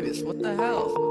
What the hell?